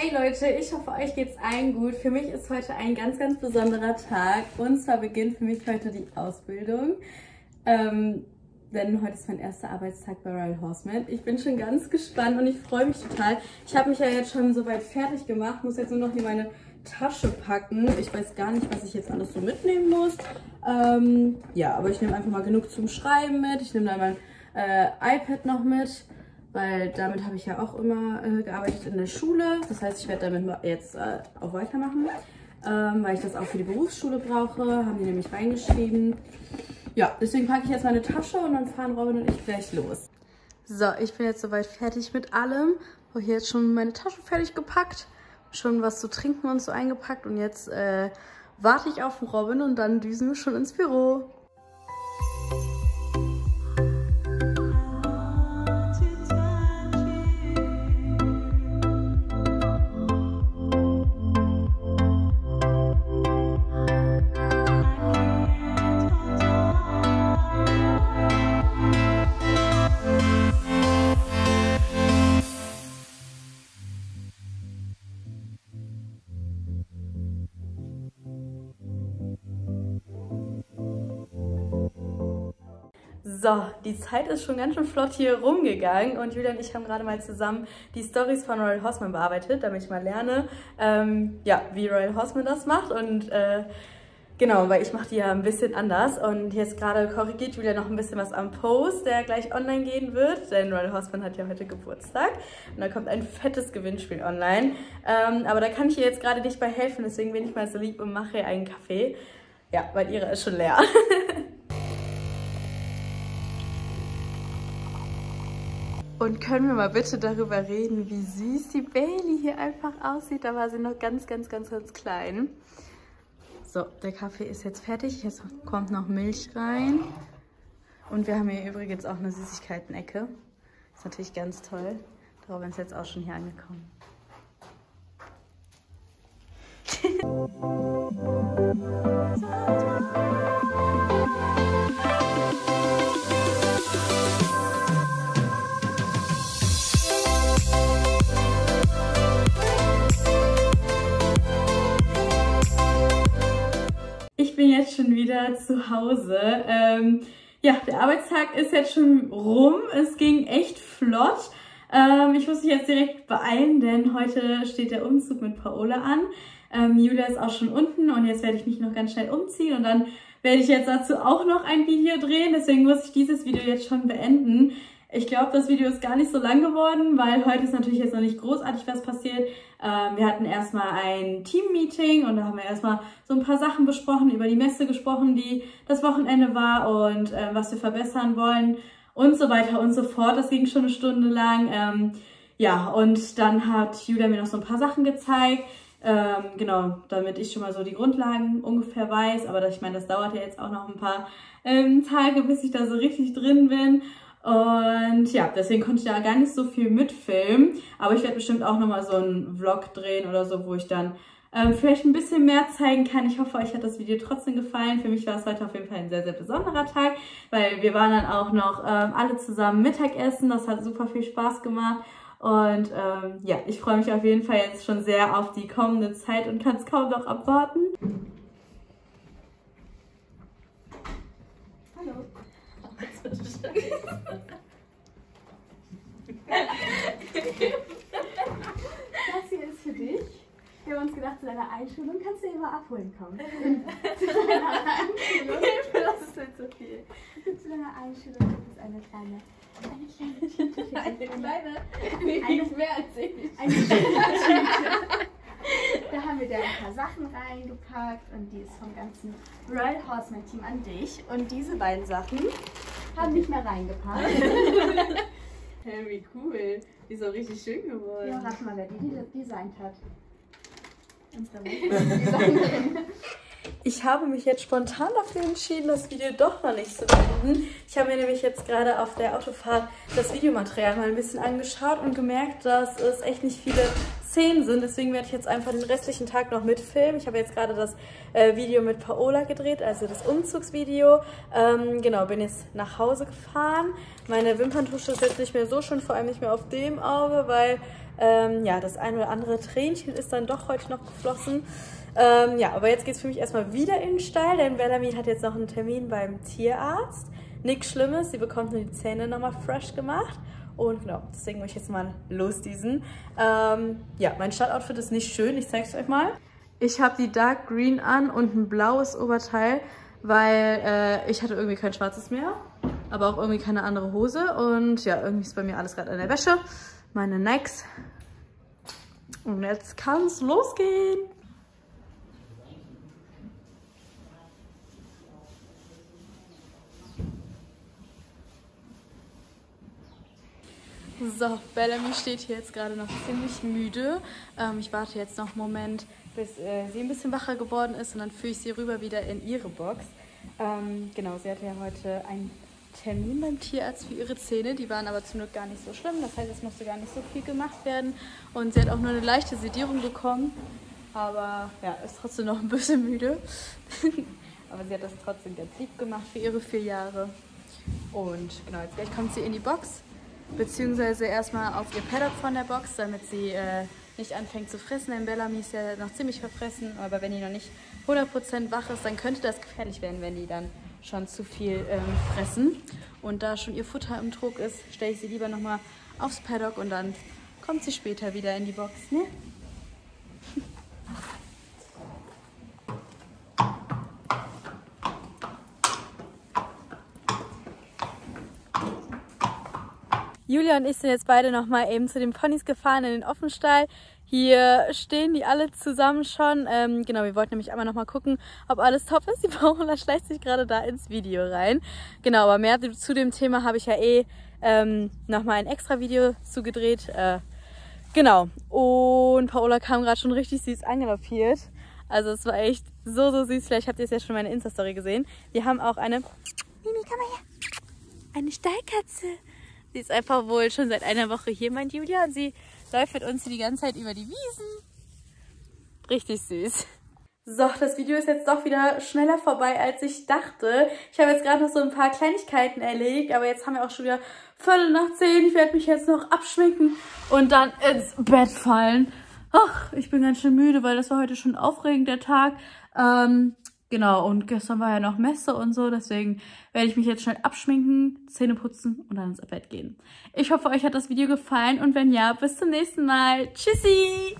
Hey Leute, ich hoffe, euch geht's allen gut. Für mich ist heute ein ganz, ganz besonderer Tag. Und zwar beginnt für mich heute die Ausbildung. Ähm, denn heute ist mein erster Arbeitstag bei Royal Horseman. Ich bin schon ganz gespannt und ich freue mich total. Ich habe mich ja jetzt schon soweit fertig gemacht, muss jetzt nur noch hier meine Tasche packen. Ich weiß gar nicht, was ich jetzt alles so mitnehmen muss. Ähm, ja, aber ich nehme einfach mal genug zum Schreiben mit. Ich nehme dann mein äh, iPad noch mit weil damit habe ich ja auch immer äh, gearbeitet in der Schule. Das heißt, ich werde damit jetzt äh, auch weitermachen, ähm, weil ich das auch für die Berufsschule brauche. Haben die nämlich reingeschrieben. Ja, deswegen packe ich jetzt meine Tasche und dann fahren Robin und ich gleich los. So, ich bin jetzt soweit fertig mit allem. Habe hier jetzt schon meine Tasche fertig gepackt, schon was zu trinken und so eingepackt und jetzt äh, warte ich auf Robin und dann düsen wir schon ins Büro. So, die Zeit ist schon ganz schön flott hier rumgegangen und Julia und ich haben gerade mal zusammen die Stories von Royal Horseman bearbeitet, damit ich mal lerne, ähm, ja, wie Royal Horseman das macht und äh, genau, weil ich mache die ja ein bisschen anders und jetzt gerade korrigiert Julia noch ein bisschen was am Post, der gleich online gehen wird, denn Royal Horseman hat ja heute Geburtstag und da kommt ein fettes Gewinnspiel online, ähm, aber da kann ich ihr jetzt gerade nicht bei helfen, deswegen bin ich mal so lieb und mache einen Kaffee. Ja, weil ihre ist schon leer. Und können wir mal bitte darüber reden, wie süß die Bailey hier einfach aussieht. Da war sie noch ganz, ganz, ganz, ganz klein. So, der Kaffee ist jetzt fertig. Jetzt kommt noch Milch rein. Und wir haben hier übrigens auch eine Süßigkeiten-Ecke. Ist natürlich ganz toll. Robin ist jetzt auch schon hier angekommen. wieder zu Hause. Ähm, ja, der Arbeitstag ist jetzt schon rum. Es ging echt flott. Ähm, ich muss mich jetzt direkt beeilen, denn heute steht der Umzug mit Paola an. Ähm, Julia ist auch schon unten und jetzt werde ich mich noch ganz schnell umziehen und dann werde ich jetzt dazu auch noch ein Video drehen. Deswegen muss ich dieses Video jetzt schon beenden. Ich glaube, das Video ist gar nicht so lang geworden, weil heute ist natürlich jetzt noch nicht großartig was passiert. Ähm, wir hatten erstmal ein Team-Meeting und da haben wir erstmal so ein paar Sachen besprochen, über die Messe gesprochen, die das Wochenende war und äh, was wir verbessern wollen und so weiter und so fort. Das ging schon eine Stunde lang. Ähm, ja, und dann hat Julia mir noch so ein paar Sachen gezeigt. Ähm, genau, damit ich schon mal so die Grundlagen ungefähr weiß. Aber das, ich meine, das dauert ja jetzt auch noch ein paar ähm, Tage, bis ich da so richtig drin bin. Und ja, deswegen konnte ich da gar nicht so viel mitfilmen. Aber ich werde bestimmt auch nochmal so einen Vlog drehen oder so, wo ich dann ähm, vielleicht ein bisschen mehr zeigen kann. Ich hoffe, euch hat das Video trotzdem gefallen. Für mich war es heute auf jeden Fall ein sehr, sehr besonderer Tag, weil wir waren dann auch noch ähm, alle zusammen Mittagessen. Das hat super viel Spaß gemacht. Und ähm, ja, ich freue mich auf jeden Fall jetzt schon sehr auf die kommende Zeit und kann es kaum noch abwarten. Hallo. Das hier ist für dich. Wir haben uns gedacht, zu deiner Einschulung kannst du immer abholen kommen. zu deiner Einschulung. das ist nicht so viel. Zu deiner Einschulung gibt es eine kleine, eine kleine. Für eine kleine? Wie eine, mehr als ich. Eine Tüte. Da haben wir da ein paar Sachen reingepackt und die ist vom ganzen Royal Horseman Team an dich. Und diese beiden Sachen haben nicht mehr reingepackt. Hey, wie cool. Die ist auch richtig schön geworden. Ja, rat mal, wer die designt hat. Unsere Designerin. Ich habe mich jetzt spontan dafür entschieden, das Video doch noch nicht zu beenden. Ich habe mir nämlich jetzt gerade auf der Autofahrt das Videomaterial mal ein bisschen angeschaut und gemerkt, dass es echt nicht viele 10 sind. Deswegen werde ich jetzt einfach den restlichen Tag noch mitfilmen. Ich habe jetzt gerade das äh, Video mit Paola gedreht, also das Umzugsvideo. Ähm, genau, bin jetzt nach Hause gefahren. Meine Wimperntusche ist jetzt nicht mehr so schön, vor allem nicht mehr auf dem Auge, weil ähm, ja, das ein oder andere Tränchen ist dann doch heute noch geflossen. Ähm, ja, aber jetzt geht es für mich erstmal wieder in den Stall, denn Bellamy hat jetzt noch einen Termin beim Tierarzt. Nichts Schlimmes, sie bekommt nur die Zähne nochmal fresh gemacht. Und genau, deswegen möchte ich jetzt mal losdiesen. Ähm, ja, mein Stadtoutfit ist nicht schön, ich zeige es euch mal. Ich habe die Dark Green an und ein blaues Oberteil, weil äh, ich hatte irgendwie kein schwarzes mehr, aber auch irgendwie keine andere Hose. Und ja, irgendwie ist bei mir alles gerade an der Wäsche. Meine Nikes. Und jetzt kann es losgehen. So, Bellamy steht hier jetzt gerade noch ziemlich müde. Ähm, ich warte jetzt noch einen Moment, bis äh, sie ein bisschen wacher geworden ist und dann führe ich sie rüber wieder in ihre Box. Ähm, genau, sie hatte ja heute einen Termin beim Tierarzt für ihre Zähne. Die waren aber zum Glück gar nicht so schlimm. Das heißt, es musste gar nicht so viel gemacht werden. Und sie hat auch nur eine leichte Sedierung bekommen. Aber ja, ist trotzdem noch ein bisschen müde. aber sie hat das trotzdem ganz lieb gemacht für ihre vier Jahre. Und genau, jetzt gleich kommt sie in die Box beziehungsweise erstmal auf ihr Paddock von der Box, damit sie äh, nicht anfängt zu fressen. Denn Bellamy ist ja noch ziemlich verfressen, aber wenn die noch nicht 100% wach ist, dann könnte das gefährlich werden, wenn die dann schon zu viel ähm, fressen. Und da schon ihr Futter im Trog ist, stelle ich sie lieber nochmal aufs Paddock und dann kommt sie später wieder in die Box. Ne? Julia und ich sind jetzt beide noch mal eben zu den Ponys gefahren in den Offenstall. Hier stehen die alle zusammen schon. Ähm, genau, wir wollten nämlich einmal noch mal gucken, ob alles top ist. Die Paula schleicht sich gerade da ins Video rein. Genau, aber mehr zu dem Thema habe ich ja eh ähm, noch mal ein extra Video zugedreht. Äh, genau, und Paola kam gerade schon richtig süß angeloppiert. Also es war echt so, so süß. Vielleicht habt ihr es ja schon meine Insta-Story gesehen. Wir haben auch eine... Mimi, komm mal her. Eine Stallkatze. Sie ist einfach wohl schon seit einer Woche hier, meint Julia. Und sie läuft mit uns die ganze Zeit über die Wiesen. Richtig süß. So, das Video ist jetzt doch wieder schneller vorbei, als ich dachte. Ich habe jetzt gerade noch so ein paar Kleinigkeiten erledigt, aber jetzt haben wir auch schon wieder Viertel nach zehn. Ich werde mich jetzt noch abschminken und dann ins Bett fallen. Ach, ich bin ganz schön müde, weil das war heute schon ein aufregender Tag. Ähm, Genau, und gestern war ja noch Messe und so, deswegen werde ich mich jetzt schnell abschminken, Zähne putzen und dann ins Bett gehen. Ich hoffe, euch hat das Video gefallen und wenn ja, bis zum nächsten Mal. Tschüssi!